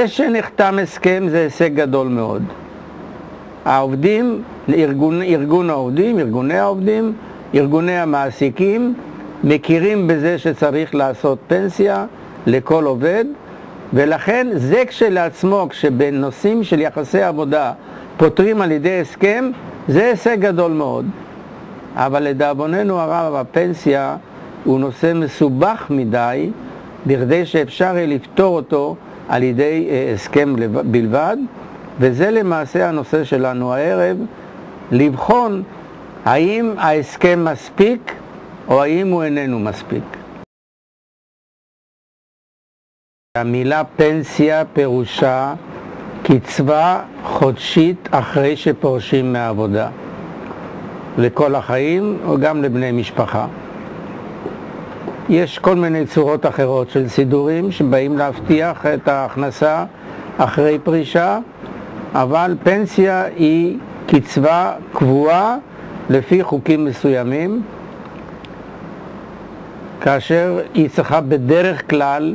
זה שנחתם הסכם זה הישג גדול מאוד. העובדים, ארגון, ארגון העובדים, ארגוני העובדים, ארגוני המעסיקים, מכירים בזה שצריך לעשות פנסיה לכל עובד, ולכן זה כשלעצמו, כשבנושאים של יחסי עבודה פותרים על ידי הסכם, זה הישג גדול מאוד. אבל לדאבוננו הרב, הפנסיה הוא נושא מסובך מדי, בכדי שאפשר יהיה לפתור אותו על ידי אה, הסכם בלבד, וזה למעשה הנושא שלנו הערב, לבחון האם ההסכם מספיק או האם הוא איננו מספיק. המילה פנסיה פירושה קצבה חודשית אחרי שפורשים מהעבודה, לכל החיים או גם לבני משפחה. יש כל מיני צורות אחרות של סידורים שבאים להבטיח את ההכנסה אחרי פרישה, אבל פנסיה היא קצבה קבועה לפי חוקים מסוימים, כאשר היא צריכה בדרך כלל,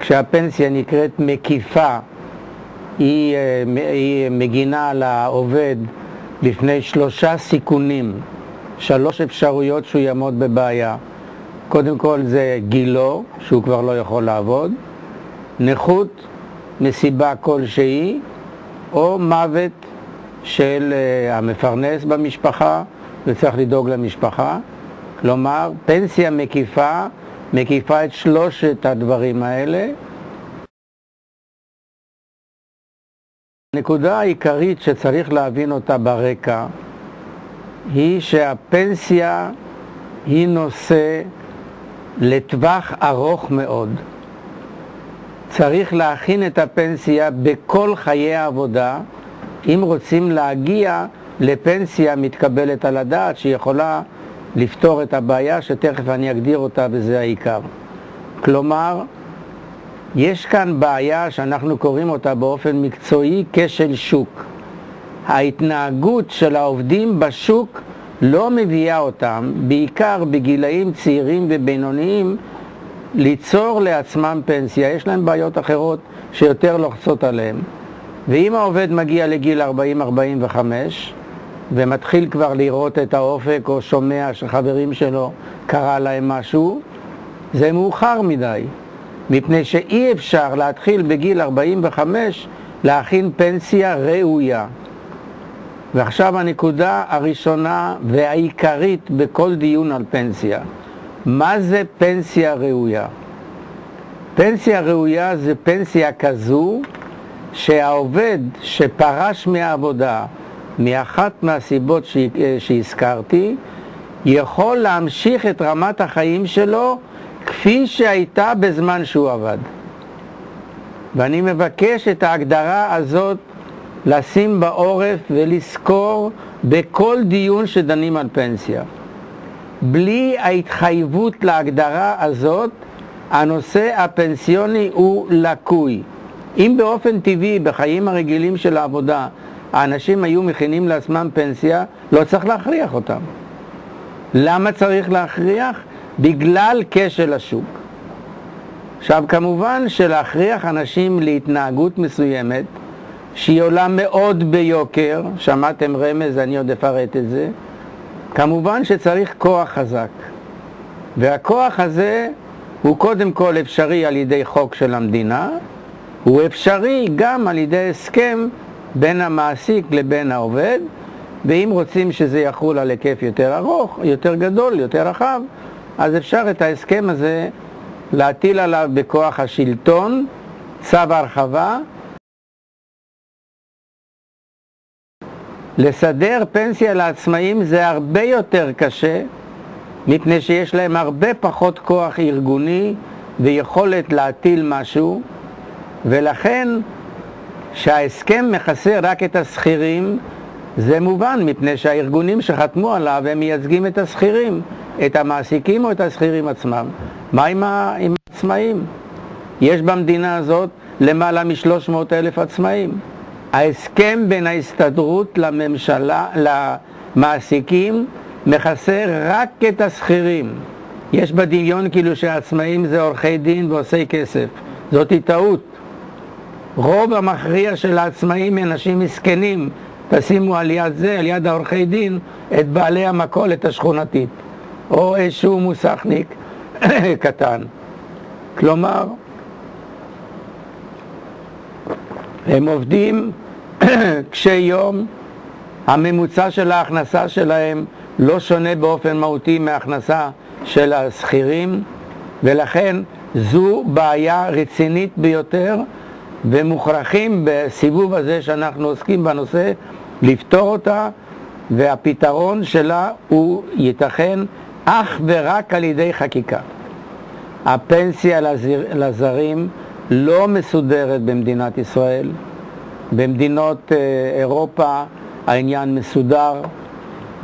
כשהפנסיה נקראת מקיפה, היא, אה, היא מגינה על העובד לפני שלושה סיכונים, שלוש אפשרויות שהוא יעמוד בבעיה. קודם כל זה גילו, שהוא כבר לא יכול לעבוד, נכות מסיבה כלשהי, או מוות של uh, המפרנס במשפחה וצריך לדאוג למשפחה. כלומר, פנסיה מקיפה, מקיפה את שלושת הדברים האלה. הנקודה העיקרית שצריך להבין אותה ברקע היא שהפנסיה היא נושא לטווח ארוך מאוד. צריך להכין את הפנסיה בכל חיי העבודה אם רוצים להגיע לפנסיה מתקבלת על הדעת שיכולה לפתור את הבעיה שתכף אני אגדיר אותה וזה העיקר. כלומר, יש כאן בעיה שאנחנו קוראים אותה באופן מקצועי כשל שוק. ההתנהגות של העובדים בשוק לא מביאה אותם, בעיקר בגילאים צעירים ובינוניים, ליצור לעצמם פנסיה. יש להם בעיות אחרות שיותר לוחצות עליהם. ואם העובד מגיע לגיל 40-45 ומתחיל כבר לראות את האופק או שומע שחברים שלו קרה להם משהו, זה מאוחר מדי, מפני שאי אפשר להתחיל בגיל 45 להכין פנסיה ראויה. ועכשיו הנקודה הראשונה והעיקרית בכל דיון על פנסיה. מה זה פנסיה ראויה? פנסיה ראויה זה פנסיה כזו שהעובד שפרש מהעבודה מאחת מהסיבות שהזכרתי, יכול להמשיך את רמת החיים שלו כפי שהייתה בזמן שהוא עבד. ואני מבקש את ההגדרה הזאת לשים בעורף ולזכור בכל דיון שדנים על פנסיה. בלי ההתחייבות להגדרה הזאת, הנושא הפנסיוני הוא לקוי. אם באופן טבעי, בחיים הרגילים של העבודה, האנשים היו מכינים לעצמם פנסיה, לא צריך להכריח אותם. למה צריך להכריח? בגלל כשל השוק. עכשיו, כמובן שלהכריח אנשים להתנהגות מסוימת, שהיא עולה מאוד ביוקר, שמעתם רמז, אני עוד אפרט את זה, כמובן שצריך כוח חזק. והכוח הזה הוא קודם כל אפשרי על ידי חוק של המדינה, הוא אפשרי גם על ידי הסכם בין המעסיק לבין העובד, ואם רוצים שזה יחול על היקף יותר ארוך, יותר גדול, יותר רחב, אז אפשר את ההסכם הזה להטיל עליו בכוח השלטון צו הרחבה לסדר פנסיה לעצמאים זה הרבה יותר קשה, מפני שיש להם הרבה פחות כוח ארגוני ויכולת להטיל משהו, ולכן שההסכם מכסה רק את השכירים, זה מובן, מפני שהארגונים שחתמו עליו הם מייצגים את השכירים, את המעסיקים או את השכירים עצמם. מה עם, העצמאים? יש במדינה הזאת למעלה משלוש מאות אלף עצמאים. ההסכם בין ההסתדרות לממשלה, למעסיקים, מכסה רק את השכירים. יש בדמיון כאילו שהעצמאים זה עורכי דין ועושי כסף. זאתי טעות. רוב המכריע של העצמאים הם אנשים מסכנים. תשימו על יד זה, על יד העורכי דין, את בעלי המכולת השכונתית, או איזשהו מוסכניק קטן. כלומר, הם עובדים קשי יום, הממוצע של ההכנסה שלהם לא שונה באופן מהותי מההכנסה של השכירים, ולכן זו בעיה רצינית ביותר, ומוכרחים בסיבוב הזה שאנחנו עוסקים בנושא לפתור אותה, והפתרון שלה הוא ייתכן אך ורק על ידי חקיקה. הפנסיה לזר, לזרים לא מסודרת במדינת ישראל. במדינות אה, אירופה העניין מסודר,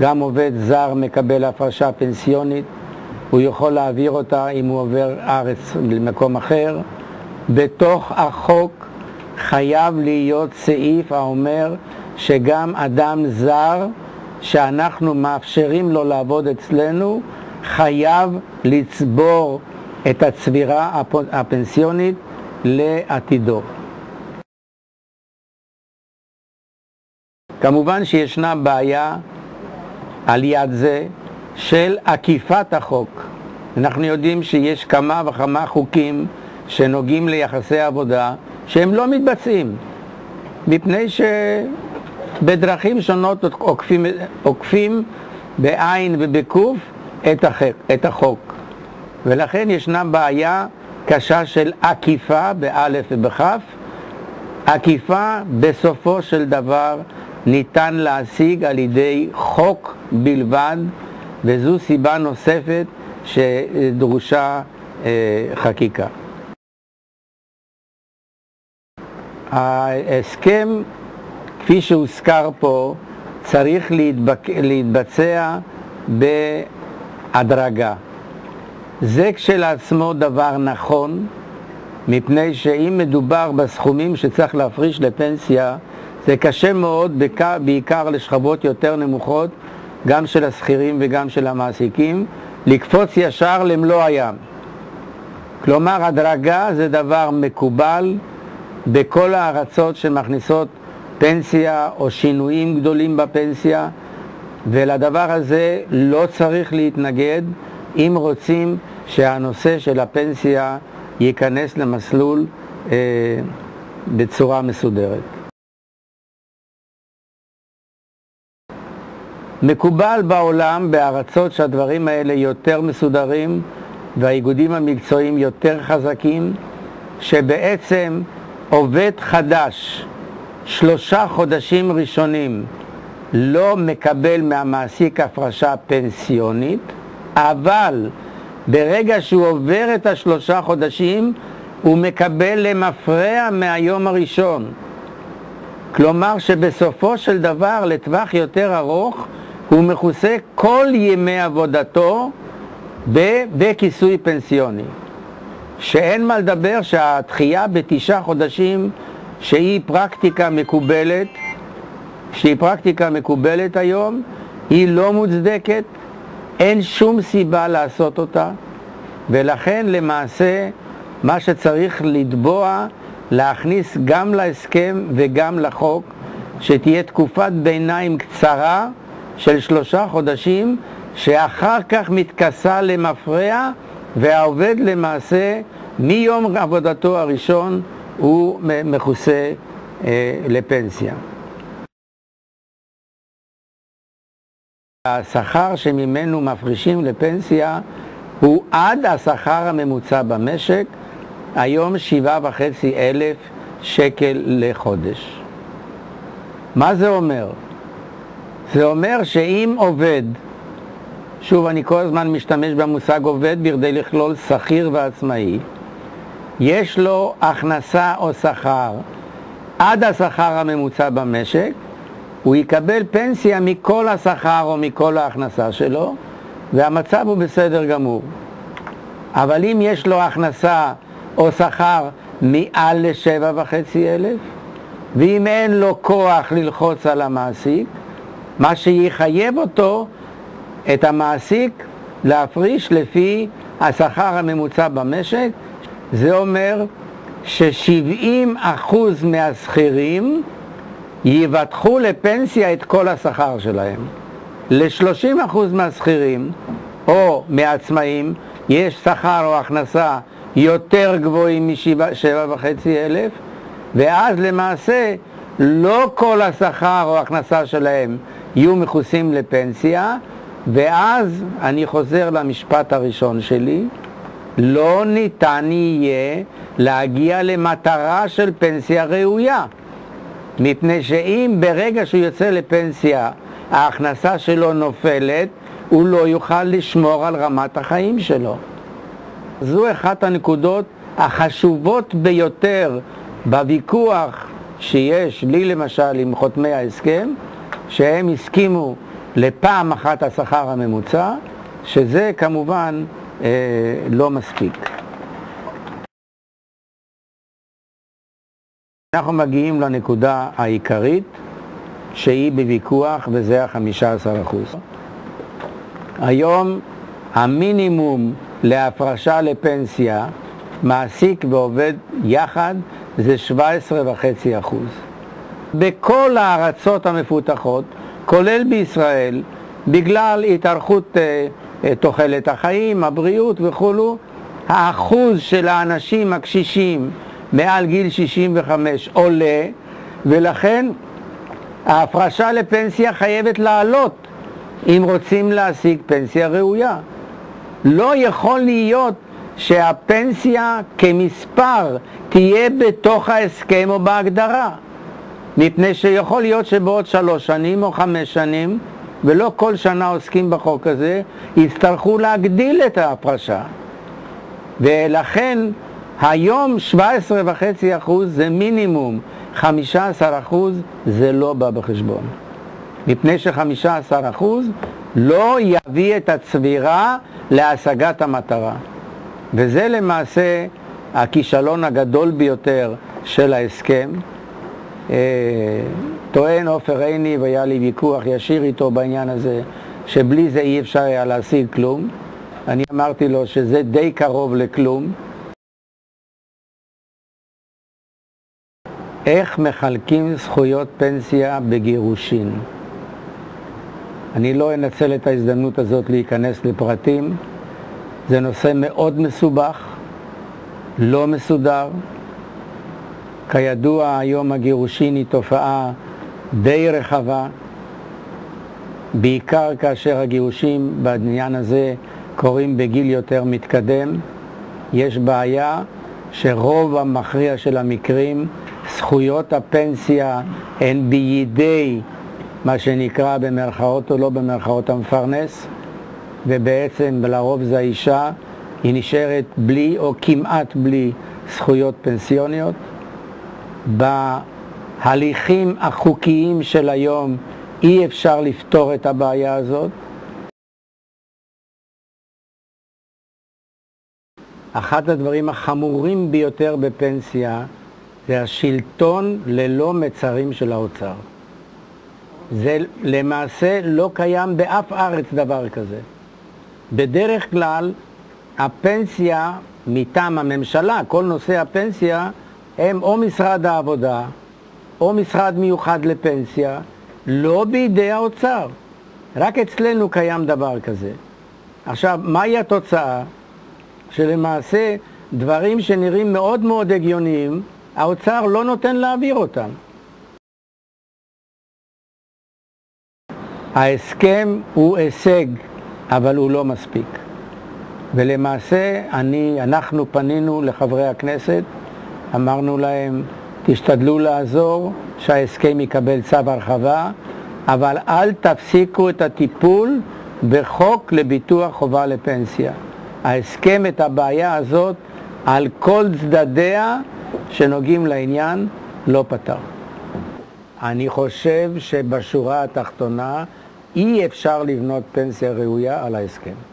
גם עובד זר מקבל הפרשה פנסיונית, הוא יכול להעביר אותה אם הוא עובר ארץ למקום אחר. בתוך החוק חייב להיות סעיף האומר שגם אדם זר שאנחנו מאפשרים לו לעבוד אצלנו חייב לצבור את הצבירה הפנסיונית לעתידו. כמובן שישנה בעיה על יד זה של עקיפת החוק. אנחנו יודעים שיש כמה וכמה חוקים שנוגעים ליחסי עבודה שהם לא מתבצעים, מפני שבדרכים שונות עוקפים, עוקפים בעין ובקוף את, את החוק. ולכן ישנה בעיה קשה של עקיפה באלף ובכף. עקיפה בסופו של דבר ניתן להשיג על ידי חוק בלבד, וזו סיבה נוספת שדרושה אה, חקיקה. ההסכם, כפי שהוזכר פה, צריך להתבק... להתבצע בהדרגה. זה כשלעצמו דבר נכון, מפני שאם מדובר בסכומים שצריך להפריש לפנסיה, זה קשה מאוד, בעיקר לשכבות יותר נמוכות, גם של השכירים וגם של המעסיקים, לקפוץ ישר למלוא הים. כלומר, הדרגה זה דבר מקובל בכל הארצות שמכניסות פנסיה או שינויים גדולים בפנסיה, ולדבר הזה לא צריך להתנגד אם רוצים שהנושא של הפנסיה ייכנס למסלול אה, בצורה מסודרת. מקובל בעולם, בארצות שהדברים האלה יותר מסודרים והאיגודים המקצועיים יותר חזקים, שבעצם עובד חדש שלושה חודשים ראשונים לא מקבל מהמעסיק הפרשה פנסיונית, אבל ברגע שהוא עובר את השלושה חודשים הוא מקבל למפרע מהיום הראשון. כלומר שבסופו של דבר, לטווח יותר ארוך, הוא מכוסה כל ימי עבודתו בכיסוי פנסיוני. שאין מה לדבר שהתחייה בתשעה חודשים, שהיא פרקטיקה מקובלת, שהיא פרקטיקה מקובלת היום, היא לא מוצדקת, אין שום סיבה לעשות אותה, ולכן למעשה מה שצריך לתבוע, להכניס גם להסכם וגם לחוק, שתהיה תקופת ביניים קצרה של שלושה חודשים, שאחר כך מתכסה למפרע, והעובד למעשה מיום עבודתו הראשון הוא מכוסה אה, לפנסיה. השכר שממנו מפרישים לפנסיה הוא עד השכר הממוצע במשק, היום שבעה וחצי אלף שקל לחודש. מה זה אומר? זה אומר שאם עובד, שוב אני כל הזמן משתמש במושג עובד בכדי לכלול שכיר ועצמאי, יש לו הכנסה או שכר עד השכר הממוצע במשק, הוא יקבל פנסיה מכל השכר או מכל ההכנסה שלו, והמצב הוא בסדר גמור. אבל אם יש לו הכנסה או שכר מעל לשבע וחצי אלף, ואם אין לו כוח ללחוץ על המעסיק, מה שיחייב אותו, את המעסיק, להפריש לפי השכר הממוצע במשק, זה אומר ש-70% מהשכירים יבטחו לפנסיה את כל השכר שלהם. ל-30% מהשכירים או מעצמאים יש שכר או הכנסה יותר גבוהים מ-7.5 אלף, ואז למעשה לא כל השכר או הכנסה שלהם יהיו מכוסים לפנסיה, ואז אני חוזר למשפט הראשון שלי, לא ניתן יהיה להגיע למטרה של פנסיה ראויה. מפני שאם ברגע שהוא יוצא לפנסיה ההכנסה שלו נופלת, הוא לא יוכל לשמור על רמת החיים שלו. זו אחת הנקודות החשובות ביותר בוויכוח שיש לי למשל עם חותמי ההסכם, שהם הסכימו לפעם אחת השכר הממוצע, שזה כמובן אה, לא מספיק. אנחנו מגיעים לנקודה העיקרית שהיא בוויכוח וזה החמישה עשר אחוז. היום המינימום להפרשה לפנסיה, מעסיק ועובד יחד, זה 17.5 אחוז. בכל הארצות המפותחות, כולל בישראל, בגלל התארכות אה, אה, תוחלת החיים, הבריאות וכולו, האחוז של האנשים הקשישים מעל גיל 65 עולה, ולכן ההפרשה לפנסיה חייבת לעלות אם רוצים להשיג פנסיה ראויה. לא יכול להיות שהפנסיה כמספר תהיה בתוך ההסכם או בהגדרה, מפני שיכול להיות שבעוד שלוש שנים או חמש שנים, ולא כל שנה עוסקים בחוק הזה, יצטרכו להגדיל את ההפרשה. ולכן היום 17.5% זה מינימום, 15% זה לא בא בחשבון. מפני ש-15% לא יביא את הצבירה להשגת המטרה. וזה למעשה הכישלון הגדול ביותר של ההסכם. אה, טוען עופר עיני, והיה לי ויכוח ישיר איתו בעניין הזה, שבלי זה אי אפשר היה להשיג כלום. אני אמרתי לו שזה די קרוב לכלום. איך מחלקים זכויות פנסיה בגירושין? אני לא אנצל את ההזדמנות הזאת להיכנס לפרטים. זה נושא מאוד מסובך, לא מסודר. כידוע, היום הגירושין היא תופעה די רחבה, בעיקר כאשר הגירושים בעניין הזה קורים בגיל יותר מתקדם. יש בעיה שרוב המכריע של המקרים, זכויות הפנסיה הן בידי מה שנקרא במרכאות או לא במרכאות המפרנס, ובעצם לרוב זה האישה, היא נשארת בלי או כמעט בלי זכויות פנסיוניות. בהליכים החוקיים של היום אי אפשר לפתור את הבעיה הזאת. אחד הדברים החמורים ביותר בפנסיה זה השלטון ללא מצרים של האוצר. זה למעשה לא קיים באף ארץ דבר כזה. בדרך כלל הפנסיה מטעם הממשלה, כל נושא הפנסיה, הם או משרד העבודה או משרד מיוחד לפנסיה, לא בידי האוצר. רק אצלנו קיים דבר כזה. עכשיו, מהי התוצאה? שלמעשה דברים שנראים מאוד מאוד הגיוניים, האוצר לא נותן להעביר אותם. ההסכם הוא הישג, אבל הוא לא מספיק. ולמעשה אני, אנחנו פנינו לחברי הכנסת, אמרנו להם, תשתדלו לעזור שההסכם יקבל צו הרחבה, אבל אל תפסיקו את הטיפול בחוק לביטוח חובה לפנסיה. ההסכם את הבעיה הזאת על כל צדדיה שנוגעים לעניין לא פתר. אני חושב שבשורה התחתונה אי אפשר לבנות פנסיה ראויה על ההסכם.